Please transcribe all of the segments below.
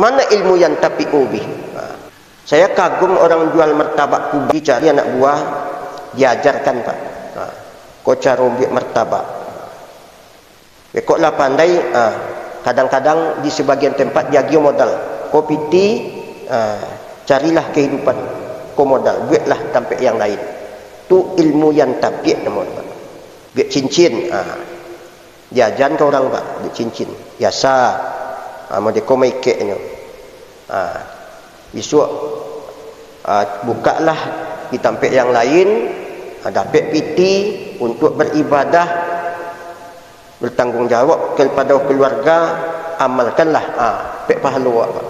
Mana ilmu yang tapi ubi? Ha. Saya kagum orang jual martabak kubi cari anak buah diajarkan pak. Ha. Kau cara ambil martabak. Kau lah pandai. Ha. Kadang-kadang di sebagian tempat dia gio modal. Kau piti, carilah kehidupan. Kau modal, buatlah sampai yang lain. Tu ilmu yang tapi pak. Buat cincin. Ha. Ke orang pak, buat cincin. Biasa. Ha, mau dia kau maikek ni. Ha. Besok ha, bukalah di tempat yang lain ha, dapat piti untuk beribadah bertanggungjawab kepada keluarga amalkanlah ha, pek pahala apa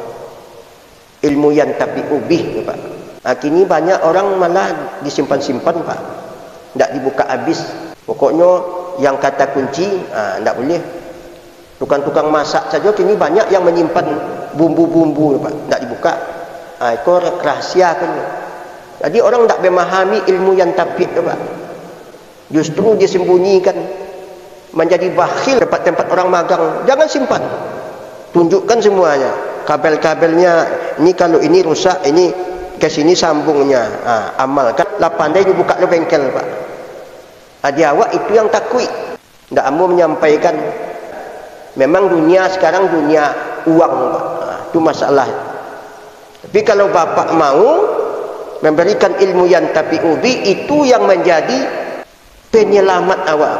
ilmu yang tapi ubih pak ha, kini banyak orang malah disimpan-simpan pak tidak dibuka habis pokoknya yang kata kunci ha, tidak boleh tukang-tukang masak saja kini banyak yang menyimpan bumbu-bumbu pak tidak dibuka Ha, itu rahasia kan. Jadi orang tak memahami ilmu yang tapik tu Pak. Justru dia sembunyikan menjadi bakhil tempat tempat orang magang. Jangan simpan. Tunjukkan semuanya. Kabel-kabelnya ini kalau ini rusak ini ke sini sambungnya. Ha, amalkan. Lah pandai dia buka bengkel Pak. Dia awak itu yang takui. Tak amu menyampaikan memang dunia sekarang dunia uang. Ha, itu masalah tapi kalau bapak mau memberikan ilmu yang tapi ubi itu yang menjadi penyelamat awak.